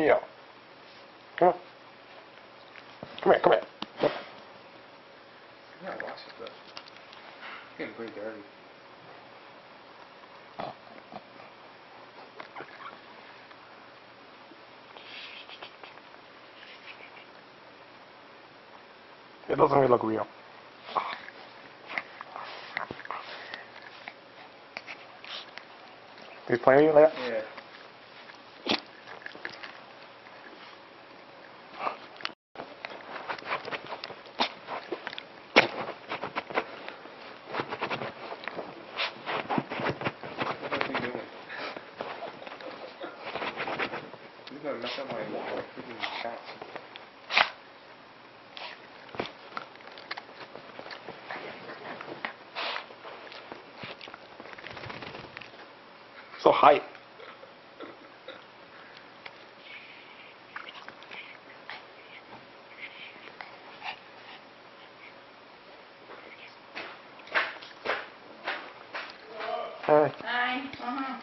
Here. Come on. Come here, come here. Yeah, wash it though. It's getting pretty dirty. It doesn't really look real. He's playing you like that? Yeah. He's gonna mess up my my freaking shots. So high. Hi. Hi. Uh-huh.